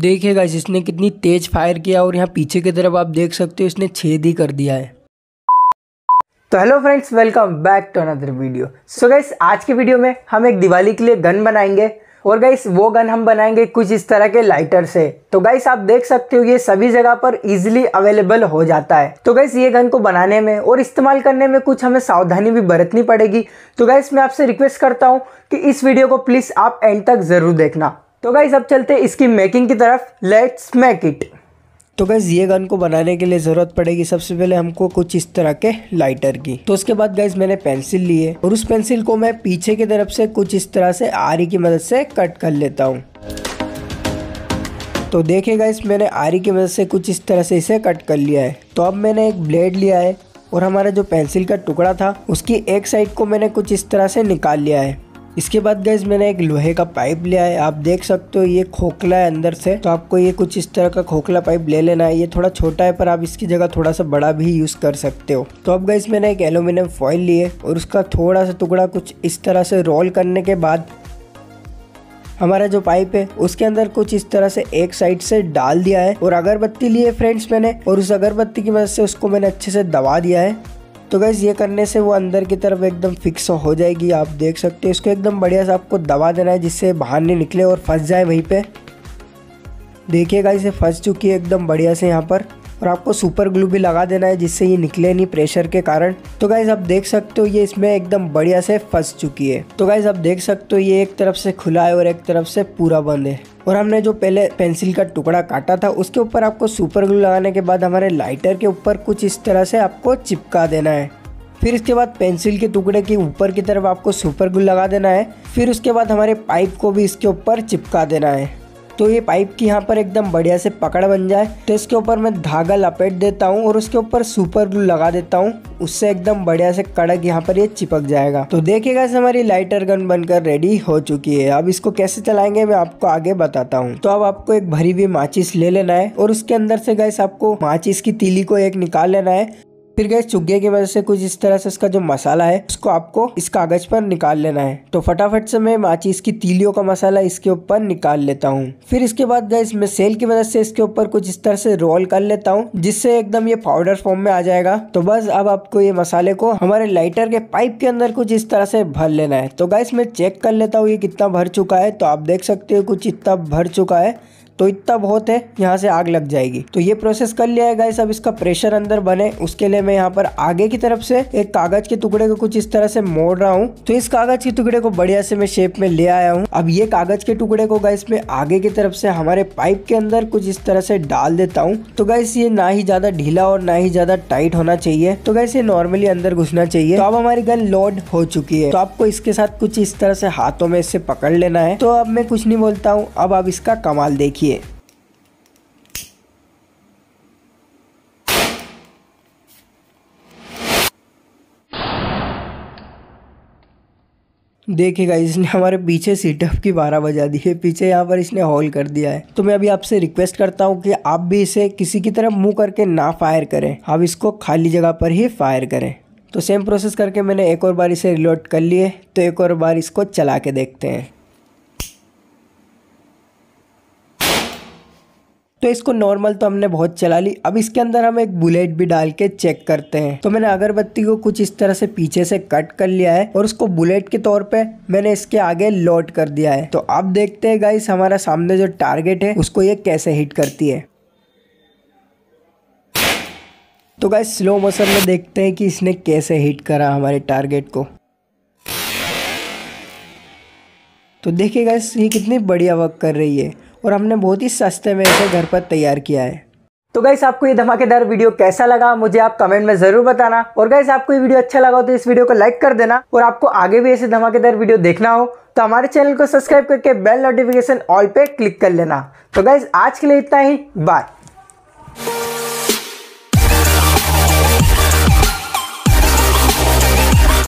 देखिए गाइस इसने कितनी तेज फायर किया और यहाँ पीछे की तरफ़ आप देख सकते हो इसने छेद ही कर दिया है। तो hello friends welcome back to another video so guys आज के वीडियो में हम एक दिवाली के लिए गन बनाएँगे और गाइस वो गन हम बनाएँगे कुछ इस तरह के लाइटर से। तो गाइस आप देख सकते हो ये सभी जगह पर इजीली अवेलेबल हो जाता है। तो गाइस ये गन को बनाने में और इस्तेमाल करने में कुछ हमें सावधानी भी बरतनी पड़ेगी। तो गाइस मैं आपसे रिक्वेस्ट करता हूँ कि इस वीडियो को प्लीज़ आप एंड तक ज़रूर देखना। तो गाइस अब चलते इसकी मेकिंग की तरफ़. लेट्स मेक इट तो गैस ये गन को बनाने के लिए ज़रूरत पड़ेगी सबसे पहले हमको कुछ इस तरह के लाइटर की. तो उसके बाद गैस मैंने पेंसिल ली है और उस पेंसिल को मैं पीछे की तरफ़ से कुछ इस तरह से आरी की मदद से कट कर लेता हूँ. तो देखिए गैस मैंने आरी की मदद से कुछ इस तरह से इसे कट कर लिया है. तो अब मैंने एक ब्लेड लिया है और हमारा जो पेंसिल का टुकड़ा था, उसकी एक साइड को मैंने कुछ इस तरह से निकाल लिया है. इसके बाद गैस मैंने एक लोहे का पाइप लिया है आप देख सकते हो, ये खोखला है अंदर से। तो आपको ये कुछ इस तरह का खोखला पाइप ले लेना है। ये थोड़ा छोटा है, पर आप इसकी जगह थोड़ा सा बड़ा भी यूज़ कर सकते हो। तो अब गैस मैंने एक एल्यूमिनियम फॉइल लिए और उसका थोड़ा सा टुकड़ा कुछ इस तरह से रोल करने के बाद हमारा जो पाइप है, उसके अंदर कुछ इस तरह से एक साइड से डाल दिया है। और अगरबत्ती लिए फ्रेंड्स मैंने। और उस अगरबत्ती की मदद से उसको मैंने अच्छे से दबा दिया है। तो गैस ये करने से वो अंदर की तरफ़ एकदम फिक्स हो जाएगी, आप देख सकते हो। इसको एकदम बढ़िया से आपको दबा देना है, जिससे बाहर नहीं निकले और फंस जाए वहीं पे। देखिएगा इसे फंस चुकी है एकदम बढ़िया से यहाँ पर। और आपको सुपर ग्लू भी लगा देना है, जिससे ये निकले नहीं प्रेशर के कारण। तो गाइज़ आप देख सकते हो, ये इसमें एकदम बढ़िया से फंस चुकी है। तो गाइज़ आप देख सकते हो, ये एक तरफ़ से खुला है और एक तरफ़ से पूरा बंद है। और हमने जो पहले पेंसिल का टुकड़ा काटा था, उसके ऊपर आपको सुपर ग्लू लगाने के बाद हमारे लाइटर के ऊपर कुछ इस तरह से आपको चिपका देना है। फिर इसके बाद पेंसिल के टुकड़े के ऊपर की तरफ़ आपको सुपर ग्लू लगा देना है। फिर उसके बाद हमारे पाइप को भी इसके ऊपर चिपका देना है। तो ये पाइप की यहाँ पर एकदम बढ़िया से पकड़ बन जाए। तो इसके ऊपर मैं धागा लपेट देता हूँ और उसके ऊपर सुपर ग्लू लगा देता हूँ। उससे एकदम बढ़िया से कड़क यहाँ पर ये चिपक जाएगा। तो देखिएगा हमारी लाइटर गन बनकर रेडी हो चुकी है। अब इसको कैसे चलाएँगे मैं आपको आगे बताता हूँ। तो अब आपको एक भरी हुई माचिस ले लेना है और उसके अंदर से गैस आपको माचिस की तीली को एक निकाल लेना है। फिर गैस चुग्गे की वजह से कुछ इस तरह से इसका जो मसाला है, उसको आपको इस कागज़ पर निकाल लेना है। तो फटाफट से मैं माचिस की तीलियों का मसाला इसके ऊपर निकाल लेता हूँ। फिर इसके बाद गैस मैं सेल की मदद से इसके ऊपर कुछ इस तरह से रोल कर लेता हूँ, जिससे एकदम ये पाउडर फॉर्म में आ जाएगा। तो बस अब आपको ये मसाले को हमारे लाइटर के पाइप के अंदर कुछ इस तरह से भर लेना है। तो गैस मैं चेक कर लेता हूँ ये कितना भर चुका है। तो आप देख सकते हो कुछ इतना भर चुका है। तो इतना बहुत है, यहाँ से आग लग जाएगी। तो ये प्रोसेस कर लिया है गाइस अब इसका प्रेशर अंदर बने। उसके लिए मैं यहाँ पर आगे की तरफ़ से एक कागज़ के टुकड़े को कुछ इस तरह से मोड़ रहा हूँ। तो इस कागज़ के टुकड़े को बढ़िया से मैं शेप में ले आया हूँ। अब ये कागज़ के टुकड़े को गाइस में आगे की तरफ़ से हमारे पाइप के अंदर कुछ इस तरह से डाल देता हूँ। तो गाइस ये ना ही ज़्यादा ढीला और ना ही ज़्यादा टाइट होना चाहिए। तो गाइस ये नॉर्मली अंदर घुसना चाहिए। तो अब हमारी गन लोड हो चुकी है। तो आपको इसके साथ कुछ इस तरह से हाथों में इससे पकड़ लेना है। तो अब मैं कुछ नहीं बोलता हूँ। अब आप इसका कमाल देखिए। देखिएगा इसने हमारे पीछे सीटअप की बारह बजा दी है, पीछे यहाँ पर इसने हॉल कर दिया है। तो मैं अभी आपसे रिक्वेस्ट करता हूँ कि आप भी इसे किसी की तरफ़ मुँह करके ना फायर करें। आप इसको खाली जगह पर ही फायर करें। तो सेम प्रोसेस करके मैंने एक और बार इसे रिलोड कर लिए तो एक और बार इसको चला के देखते हैं। तो इसको नॉर्मल तो हमने बहुत चला ली। अब इसके अंदर हम एक बुलेट भी डाल के चेक करते हैं। तो मैंने अगरबत्ती को कुछ इस तरह से पीछे से कट कर लिया है और उसको बुलेट के तौर पे मैंने इसके आगे लोड कर दिया है। तो अब देखते हैं गाइस हमारा सामने जो टारगेट है, उसको ये कैसे हिट करती है। तो गाइस स्लो मोशन में देखते हैं कि इसने कैसे हिट करा हमारे टारगेट को। तो देखिए गाइस ये कितनी बढ़िया वर्क कर रही है और हमने बहुत ही सस्ते में इसे घर पर तैयार किया है। तो गाइस आपको ये धमाकेदार वीडियो कैसा लगा, मुझे आप कमेंट में ज़रूर बताना। और गाइस आपको ये वीडियो अच्छा लगा हो तो इस वीडियो को लाइक कर देना और आपको आगे भी ऐसे धमाकेदार वीडियो देखना हो तो हमारे चैनल को सब्सक्राइब करके बेल नोटिफिकेशन ऑल पे क्लिक कर लेना। तो गाइस आज के लिए इतना ही बाय